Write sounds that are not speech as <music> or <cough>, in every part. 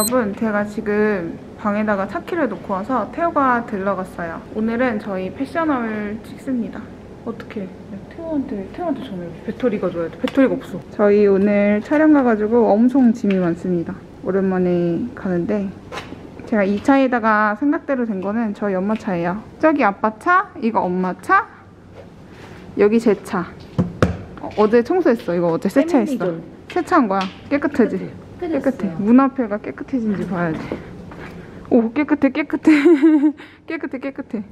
여러분 제가 지금 방에다가 차키를 놓고 와서 태호가 들러갔어요. 오늘은 저희 패션을 찍습니다. 어떻게? 태호한테 태호한테 전화해. 배터리가 줘야 돼. 배터리가 없어. 저희 오늘 촬영 가가지고 엄청 짐이 많습니다. 오랜만에 가는데 제가 이 차에다가 생각대로 된 거는 저희 엄마 차예요. 저기 아빠 차, 이거 엄마 차, 여기 제 차. 어, 제 청소했어. 이거 어제 세차했어. 세차한 거야. 깨끗하지? 깨끗해. 문 앞에가 깨끗해진지 봐야 돼. 오, 깨끗해, 깨끗해. <laughs> 깨끗해, 깨끗해.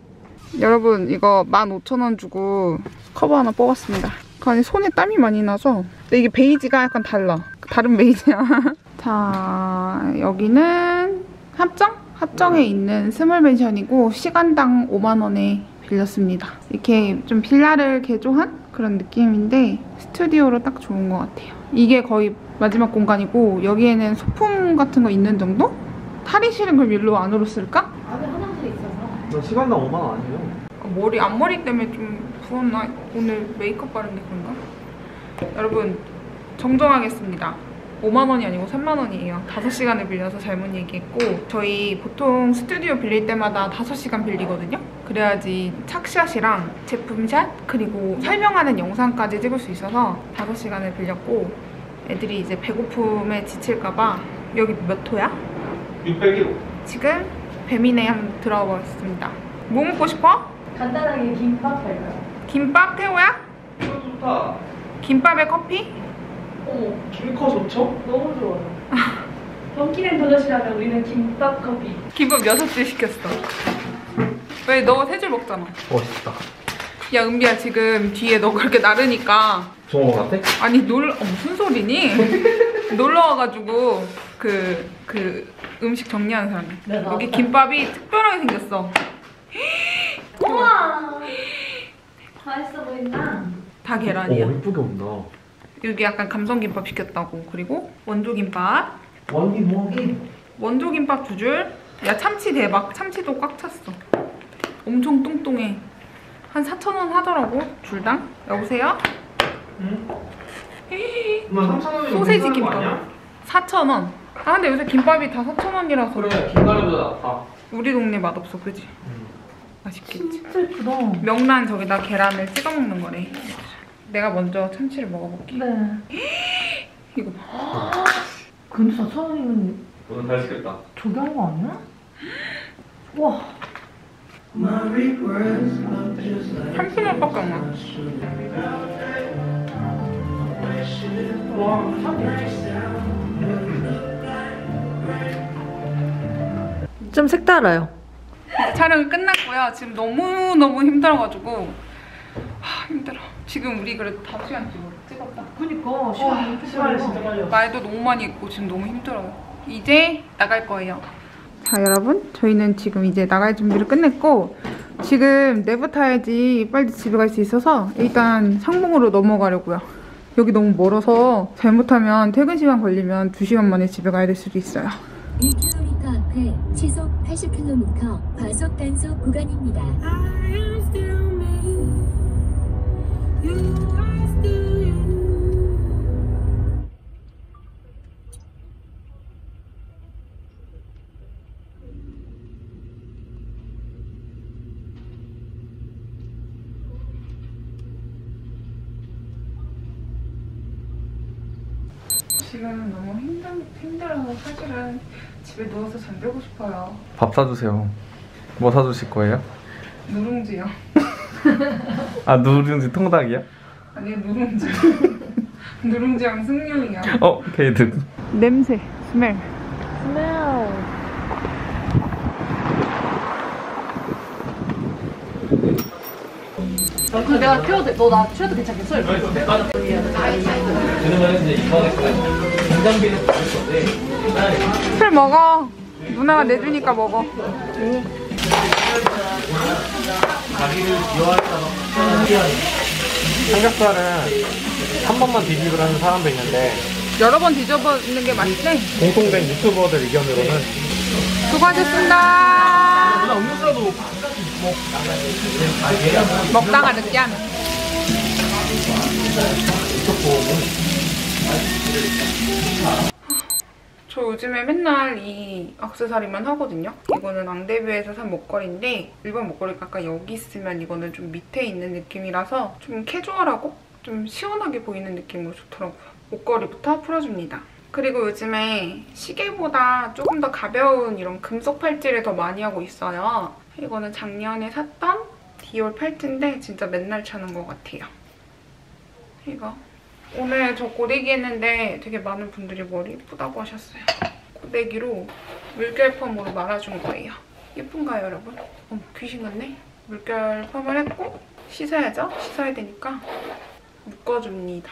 여러분, 이거 15,000원 주고 커버 하나 뽑았습니다. 아니, 손에 땀이 많이 나서. 근데 이게 베이지가 약간 달라. 다른 베이지야. <laughs> 자, 여기는 합정? 합정에 있는 스몰 펜션이고, 시간당 5만 원에 빌렸습니다. 이렇게 좀 빌라를 개조한 그런 느낌인데, 스튜디오로 딱 좋은 것 같아요. 이게 거의 마지막 공간이고 여기에는 소품 같은 거 있는 정도? 탈의실은 그럼 일로 안으로 쓸까? 안에 화장실이 있어서. 너 시간당 5만 원 아니에요? 머리 앞머리 때문에 좀 부었나? 오늘 메이크업 바른 게 그런가? 여러분 정정하겠습니다. 5만 원이 아니고 3만 원이에요. 5시간을 빌려서 잘못 얘기했고 저희 보통 스튜디오 빌릴 때마다 5시간 빌리거든요. 그래야지 착샷이랑 제품샷 그리고 설명하는 영상까지 찍을 수 있어서 5시간을 빌렸고 애들이 이제 배고픔에 지칠까봐 여기 몇 호야? 601호. 지금 배민에 한번 들어봤습니다. 뭐 먹고 싶어? 간단하게 김밥 할까요? 김밥 태호야? 좋다. 김밥에 커피? 어머, 킹커 좋죠? 너무 좋아요. 경기는 도넛이라면 우리는 김밥 커피. 김밥 6줄 시켰어. 왜 너 세 줄 먹잖아. 멋있다. 야 은비야 지금 뒤에 너 그렇게 나르니까 같아? 아니 놀 어, 무슨 소리니? <laughs> 놀러 와가지고 그 그 음식 정리하는 사람이 네. 여기 김밥이 특별하게 생겼어. <gasps> 우와! 맛있어 보인다. 다 오, 계란이야. 이쁘게 온다. 여기 약간 감성김밥 시켰다고. 그리고 원조김밥. 원긴 원긴. 원조김밥 두 줄. 야 참치 대박. 참치도 꽉 찼어. 엄청 뚱뚱해. 한 4,000원 하더라고 줄당. 여보세요? 응? 3천 원이면 소세지 김밥. 4,000원. 아 근데 요새 김밥이 다 4,000원이라서 그래, 김가루보다 낫다. 우리 동네 맛없어 그지? 응. 맛있겠지. 진짜 예쁘다. 명란 저기다 계란을 찍어 먹는 거래. 내가 먼저 참치를 먹어볼게. 네. <gasps> 이거 봐. <gasps> 근데 4,000원이면 오늘 잘 시켰다. 저기 한 거 아니야? 와. 30원밖에 안 나. 좀 색달라요. 촬영이 끝났고요. 지금 너무너무 힘들어가지고 하, 힘들어. 지금 우리 그래도 5시간 찍었다. 그니까 시간 시간이 진짜 빨리 말도 너무 많이 했고 지금 너무 힘들어요. 이제 나갈 거예요. 자 여러분 저희는 지금 이제 나갈 준비를 끝냈고 지금 내부 타야지 빨리 집에 갈 수 있어서 일단 상봉으로 넘어가려고요. 여기 너무 멀어서 잘못하면 퇴근 시간 걸리면 2시간 만에 집에 가야 될 수도 있어요. 1km 앞에 시속 80km 과속 단속 구간입니다. 지금 너무 힘들, 사실은 집에 누워서 잠들고 싶어요. 밥 사주세요. 뭐 사주실 거예요? 누룽지요. 아, 누룽지 통닭이야? 아니 누룽지. 누룽지랑 승용이야. 어, 게이드. 냄새, 스멜. 스멜. 그 내가 튀어도 너나 튀어도 괜찮겠어? 이렇게. 술 먹어. 누나가 내주니까 먹어. 삼겹살은 한 번만 뒤집을 하는 사람도 있는데 여러 번 뒤져보는 게 맛있대. 공통된 유튜버들 의견으로는 수고하셨습니다. 음료수라도 먹다가 느끼하면. 저 요즘에 맨날 이 악세사리만 하거든요. 이거는 앙데뷰에서 산 목걸이인데 일반 목걸이가 아까 여기 있으면 이거는 좀 밑에 있는 느낌이라서 좀 캐주얼하고 좀 시원하게 보이는 느낌으로 좋더라고요. 목걸이부터 풀어줍니다. 그리고 요즘에 시계보다 조금 더 가벼운 이런 금속 팔찌를 더 많이 하고 있어요. 이거는 작년에 샀던 디올 팔찌인데 진짜 맨날 차는 것 같아요. 이거. 오늘 저 고데기 했는데 되게 많은 분들이 머리 예쁘다고 하셨어요. 고데기로 물결 펌으로 말아준 거예요. 예쁜가요, 여러분? 어, 귀신 같네? 물결 펌을 했고 씻어야죠? 씻어야 되니까 묶어줍니다.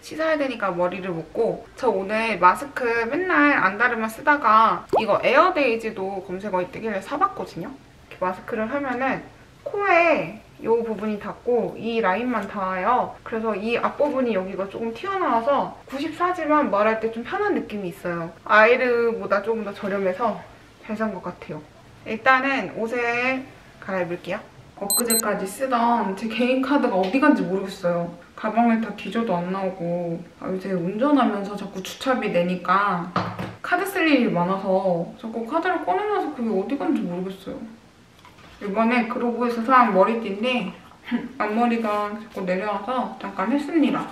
씻어야 되니까 머리를 묶고 저 오늘 마스크 맨날 안다르만 쓰다가 이거 에어데이지도 검색어에 뜨길래 사봤거든요. 이렇게 마스크를 하면은 코에 이 부분이 닿고 이 라인만 닿아요. 그래서 이 앞부분이 여기가 조금 튀어나와서 94지만 말할 때 좀 편한 느낌이 있어요. 아이르보다 조금 더 저렴해서 잘 산 것 같아요. 일단은 옷을 갈아입을게요. 엊그제까지 쓰던 제 개인 카드가 어디 간지 모르겠어요. 가방을 다 뒤져도 안 나오고 아, 요새 운전하면서 자꾸 주차비 내니까 카드 쓸 일이 많아서 자꾸 카드를 꺼내놔서 그게 어디 간지 모르겠어요. 이번에 그로브에서 산 머리띠인데 앞머리가 자꾸 내려와서 잠깐 했습니다.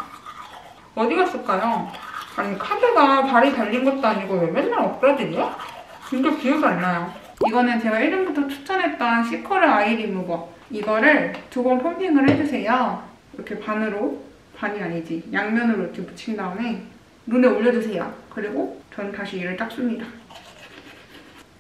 어디 갔을까요? 아니 카드가 발이 달린 것도 아니고 왜 맨날 없어지죠? 진짜 기억이 안 나요. 이거는 제가 이름부터 추천했던 시커를 아이 리무버. 이거를 두 번 펌핑을 해주세요. 이렇게 반으로, 반이 아니지, 양면으로 이렇게 묻힌 다음에 눈에 올려주세요. 그리고 전 다시 이를 닦습니다.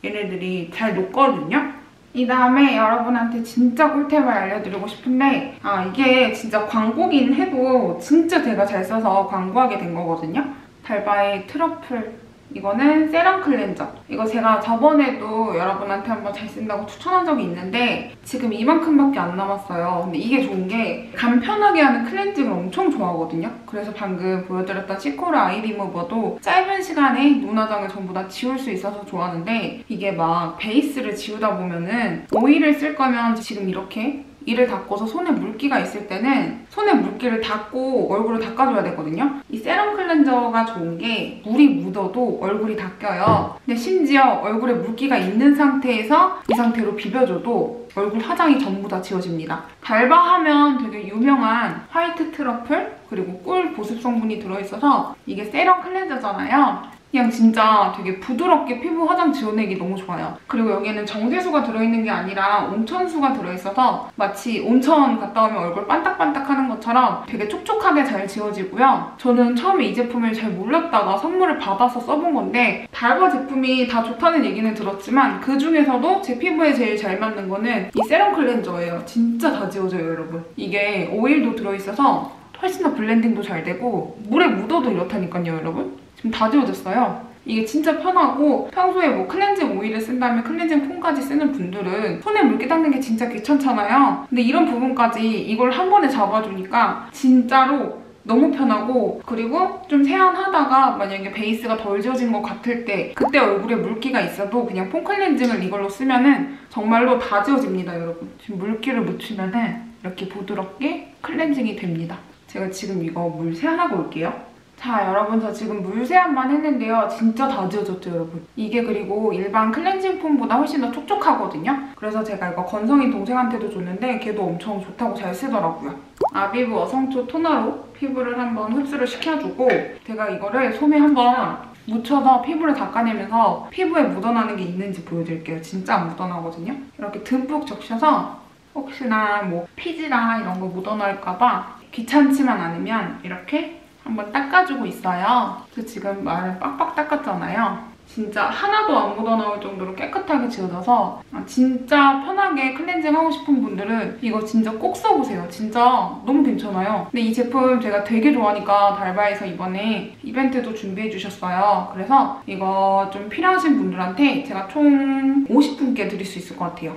얘네들이 잘 녹거든요? 이 다음에 여러분한테 진짜 꿀템을 알려드리고 싶은데 아 이게 진짜 광고긴 해도 진짜 제가 잘 써서 광고하게 된 거거든요. 달바의 트러플 이거는 세럼 클렌저. 이거 제가 저번에도 여러분한테 한번 잘 쓴다고 추천한 적이 있는데 지금 이만큼밖에 안 남았어요. 근데 이게 좋은 게 간편하게 하는 클렌징을 엄청 좋아하거든요. 그래서 방금 보여드렸던 시코라 아이 리무버도 짧은 시간에 눈 화장을 전부 다 지울 수 있어서 좋아하는데 이게 막 베이스를 지우다 보면은 오일을 쓸 거면 지금 이렇게 이를 닦고서 손에 물기가 있을 때는 손에 물기를 닦고 얼굴을 닦아줘야 되거든요. 이 세럼 클렌저가 좋은 게 물이 묻어도 얼굴이 닦여요. 근데 심지어 얼굴에 물기가 있는 상태에서 이 상태로 비벼줘도 얼굴 화장이 전부 다 지워집니다. 달바하면 되게 유명한 화이트 트러플 그리고 꿀 보습 성분이 들어있어서 이게 세럼 클렌저잖아요. 그냥 진짜 되게 부드럽게 피부 화장 지워내기 너무 좋아요. 그리고 여기에는 정제수가 들어있는 게 아니라 온천수가 들어있어서 마치 온천 갔다 오면 얼굴 반딱반딱 하는 것처럼 되게 촉촉하게 잘 지워지고요. 저는 처음에 이 제품을 잘 몰랐다가 선물을 받아서 써본 건데 달바 제품이 다 좋다는 얘기는 들었지만 그 중에서도 제 피부에 제일 잘 맞는 거는 이 세럼 클렌저예요. 진짜 다 지워져요, 여러분. 이게 오일도 들어있어서 훨씬 더 블렌딩도 잘 되고 물에 묻어도 이렇다니까요, 여러분. 지금 다 지워졌어요. 이게 진짜 편하고 평소에 뭐 클렌징 오일을 쓴 다음에 클렌징 폼까지 쓰는 분들은 손에 물기 닦는 게 진짜 귀찮잖아요. 근데 이런 부분까지 이걸 한 번에 잡아주니까 진짜로 너무 편하고 그리고 좀 세안하다가 만약에 베이스가 덜 지워진 것 같을 때 그때 얼굴에 물기가 있어도 그냥 폼 클렌징을 이걸로 쓰면은 정말로 다 지워집니다 여러분 지금 물기를 묻히면은 이렇게 부드럽게 클렌징이 됩니다 제가 지금 이거 물 세안하고 올게요. 자 여러분 저 지금 물 세안만 했는데요. 진짜 다 지워졌죠 여러분? 이게 그리고 일반 클렌징 폼보다 훨씬 더 촉촉하거든요? 그래서 제가 이거 건성인 동생한테도 줬는데 걔도 엄청 좋다고 잘 쓰더라고요. 아비브 어성초 토너로 피부를 한번 흡수를 시켜주고 제가 이거를 솜에 한번 묻혀서 피부를 닦아내면서 피부에 묻어나는 게 있는지 보여드릴게요. 진짜 안 묻어나거든요? 이렇게 듬뿍 적셔서 혹시나 뭐 피지나 이런 거 묻어날까 봐 귀찮지만 않으면 이렇게 한번 닦아주고 있어요. 저 지금 말을 빡빡 닦았잖아요. 진짜 하나도 안 묻어나올 정도로 깨끗하게 지워져서 아, 진짜 편하게 클렌징 하고 싶은 분들은 이거 진짜 꼭 써보세요. 진짜 너무 괜찮아요. 근데 이 제품 제가 되게 좋아하니까 달바에서 이번에 이벤트도 준비해 주셨어요. 그래서 이거 좀 필요하신 분들한테 제가 총 50분께 드릴 수 있을 것 같아요.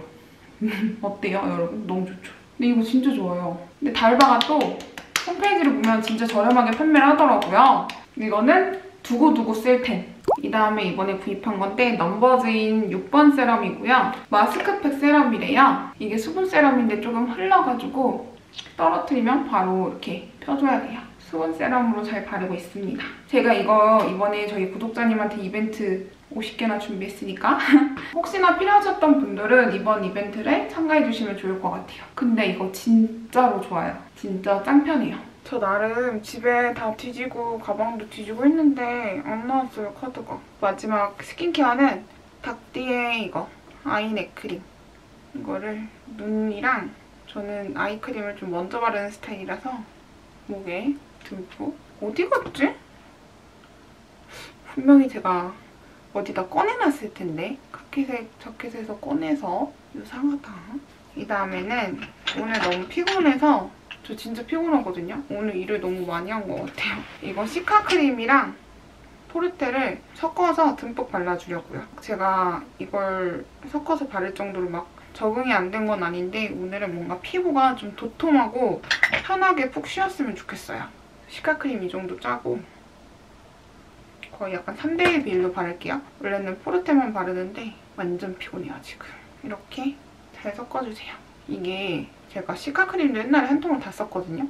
<laughs> 어때요, 여러분? 너무 좋죠? 근데 이거 진짜 좋아요. 근데 달바가 또 홈페이지를 보면 진짜 저렴하게 판매를 하더라고요. 이거는 두고두고 쓸 텐. 이 다음에 이번에 구입한 건데 넘버즈인 6번 세럼이고요. 마스크팩 세럼이래요. 이게 수분 세럼인데 조금 흘러가지고 떨어뜨리면 바로 이렇게 펴줘야 돼요. 수분 세럼으로 잘 바르고 있습니다. 제가 이거 이번에 저희 구독자님한테 이벤트 50개나 준비했으니까 <laughs> 혹시나 필요하셨던 분들은 이번 이벤트를 참가해주시면 좋을 것 같아요. 근데 이거 진짜로 좋아요. 진짜 짱편해요. 저 나름 집에 다 뒤지고 가방도 뒤지고 했는데 안 나왔어요 카드가. 마지막 스킨케어는 닥디의 이거 아이넥 크림. 이거를 눈이랑 저는 아이크림을 좀 먼저 바르는 스타일이라서 목에 듬뿍 어디 갔지? 분명히 제가 어디다 꺼내놨을 텐데. 카키색 자켓에서 꺼내서 이 상하다 이 다음에는 오늘 너무 피곤해서 저 진짜 피곤하거든요. 오늘 일을 너무 많이 한 것 같아요. 이거 시카 크림이랑 포르테를 섞어서 듬뿍 발라주려고요. 제가 이걸 섞어서 바를 정도로 막 적응이 안 된 건 아닌데 오늘은 뭔가 피부가 좀 도톰하고 편하게 푹 쉬었으면 좋겠어요. 시카 크림 이 정도 짜고 거의 약간 3대1 비율로 바를게요. 원래는 포르테만 바르는데 완전 피곤해요 지금. 이렇게 잘 섞어주세요. 이게 제가 시카크림도 옛날에 한 통을 다 썼거든요.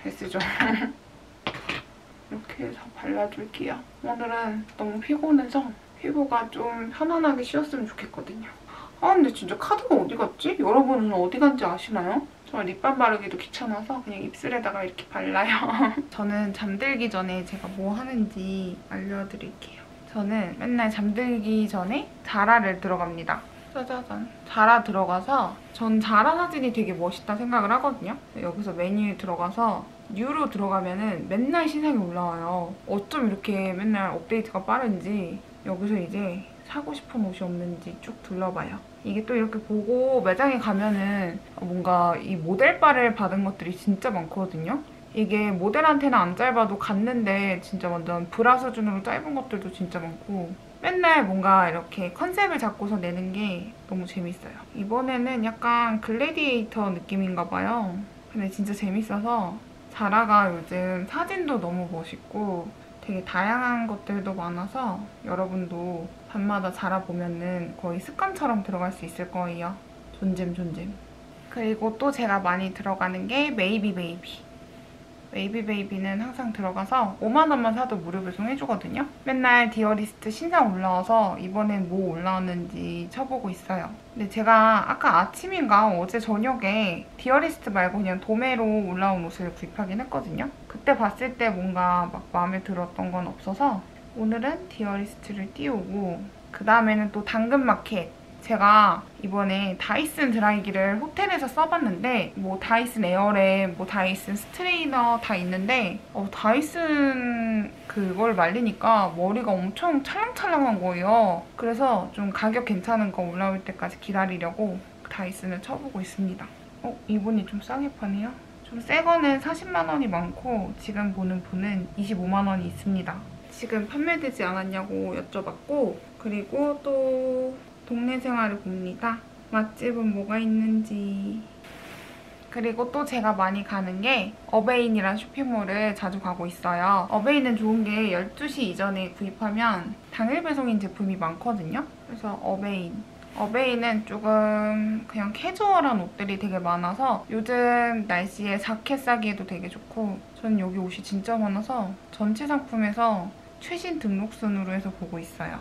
잘 쓰죠? <laughs> 이렇게 해서 발라줄게요. 오늘은 너무 피곤해서 피부가 좀 편안하게 쉬었으면 좋겠거든요. 아 근데 진짜 카드가 어디 갔지? 여러분은 어디 간지 아시나요? 저 립밤 바르기도 귀찮아서 그냥 입술에다가 이렇게 발라요. <laughs> 저는 잠들기 전에 제가 뭐 하는지 알려드릴게요. 저는 맨날 잠들기 전에 자라를 들어갑니다. 짜자잔. 자라 들어가서 전 자라 사진이 되게 멋있다 생각을 하거든요. 여기서 메뉴에 들어가서 뉴로 들어가면 은 맨날 신상이 올라와요. 어쩜 이렇게 맨날 업데이트가 빠른지 여기서 이제 사고 싶은 옷이 없는지 쭉 둘러봐요. 이게 또 이렇게 보고 매장에 가면은 뭔가 이 모델바를 받은 것들이 진짜 많거든요. 이게 모델한테는 안 짧아도 갔는데 진짜 완전 브라 수준으로 짧은 것들도 진짜 많고 맨날 뭔가 이렇게 컨셉을 잡고서 내는 게 너무 재밌어요. 이번에는 약간 글래디에이터 느낌인가 봐요. 근데 진짜 재밌어서 자라가 요즘 사진도 너무 멋있고 되게 다양한 것들도 많아서 여러분도 밤마다 자라 보면은 거의 습관처럼 들어갈 수 있을 거예요. 존잼 존잼. 그리고 또 제가 많이 들어가는 게 메이비 베이비. 메이비 베이비는 항상 들어가서 5만 원만 사도 무료 배송 해주거든요. 맨날 디어리스트 신상 올라와서 이번엔 뭐 올라왔는지 쳐보고 있어요. 근데 제가 아까 아침인가 어제 저녁에 디어리스트 말고 그냥 도매로 올라온 옷을 구입하긴 했거든요. 그때 봤을 때 뭔가 막 마음에 들었던 건 없어서 오늘은 디어리스트를 띄우고 그 다음에는 또 당근마켓 제가 이번에 다이슨 드라이기를 호텔에서 써봤는데 뭐 다이슨 에어랩, 뭐 다이슨 straightener 다 있는데 어, 다이슨 그걸 말리니까 머리가 엄청 찰랑찰랑한 거예요. 그래서 좀 가격 괜찮은 거 올라올 때까지 기다리려고 다이슨을 쳐보고 있습니다. 어? 이분이 좀 싸게 파네요. 좀 새 거는 40만 원이 많고 지금 보는 분은 25만 원이 있습니다. 지금 판매되지 않았냐고 여쭤봤고 그리고 또 동네 생활을 봅니다. 맛집은 뭐가 있는지. 그리고 또 제가 많이 가는 게 어베인이란 쇼핑몰을 자주 가고 있어요. 어베인은 좋은 게 12시 이전에 구입하면 당일 배송인 제품이 많거든요. 그래서 어베인. 어베인은 조금 그냥 캐주얼한 옷들이 되게 많아서 요즘 날씨에 자켓 싸기에도 되게 좋고 저는 여기 옷이 진짜 많아서 전체 상품에서 최신 등록 순으로 해서 보고 있어요.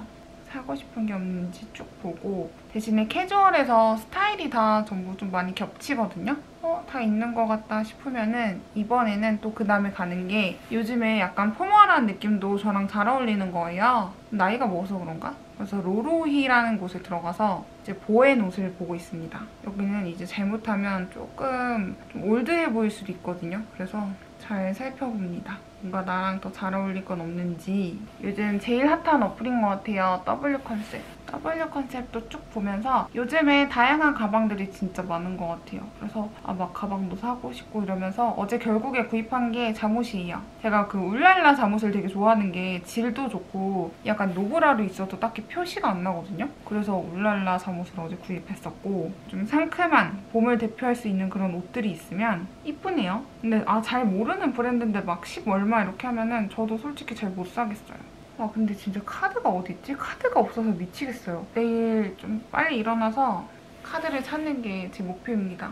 사고 싶은 게 없는지 쭉 보고 대신에 캐주얼에서 스타일이 다 전부 좀 많이 겹치거든요. 어? 다 있는 것 같다 싶으면은 이번에는 또 그 다음에 가는 게 요즘에 약간 포멀한 느낌도 저랑 잘 어울리는 거예요. 나이가 먹어서 그런가? 그래서 로로히라는 곳에 들어가서 이제 보엔 옷을 보고 있습니다. 여기는 이제 잘못하면 조금 좀 올드해 보일 수도 있거든요. 그래서 잘 살펴봅니다. 뭔가 나랑 더 잘 어울릴 건 없는지 요즘 제일 핫한 어플인 것 같아요. W 컨셉. W 컨셉도 쭉 보면서 요즘에 다양한 가방들이 진짜 많은 것 같아요. 그래서 아 막 가방도 사고 싶고 이러면서 어제 결국에 구입한 게 잠옷이에요. 제가 그 울랄라 잠옷을 되게 좋아하는 게 질도 좋고 약간 노브라로 있어도 딱히 표시가 안 나거든요. 그래서 울랄라 잠옷을 어제 구입했었고 좀 상큼한 봄을 대표할 수 있는 그런 옷들이 있으면 이쁘네요. 근데 아 잘 모르는 브랜드인데 막 10 얼마 이렇게 하면은 저도 솔직히 잘 못 사겠어요. 아 근데 진짜 카드가 어디 있지? 카드가 없어서 미치겠어요. 내일 좀 빨리 일어나서 카드를 찾는 게 제 목표입니다.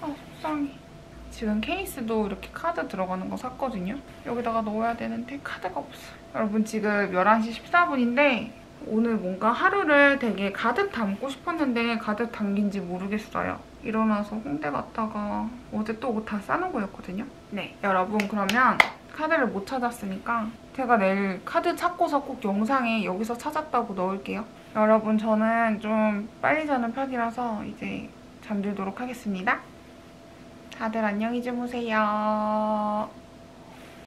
아 속상해. 지금 케이스도 이렇게 카드 들어가는 거 샀거든요. 여기다가 넣어야 되는데 카드가 없어요. 여러분 지금 11시 14분인데 오늘 뭔가 하루를 되게 가득 담고 싶었는데 가득 담긴지 모르겠어요. 일어나서 홍대 갔다가 어제 또 옷 다 싸는 거였거든요. 네, 여러분 그러면 카드를 못 찾았으니까 제가 내일 카드 찾고서 꼭 영상에 여기서 찾았다고 넣을게요. 여러분 저는 좀 빨리 자는 편이라서 이제 잠들도록 하겠습니다. 다들 안녕히 주무세요.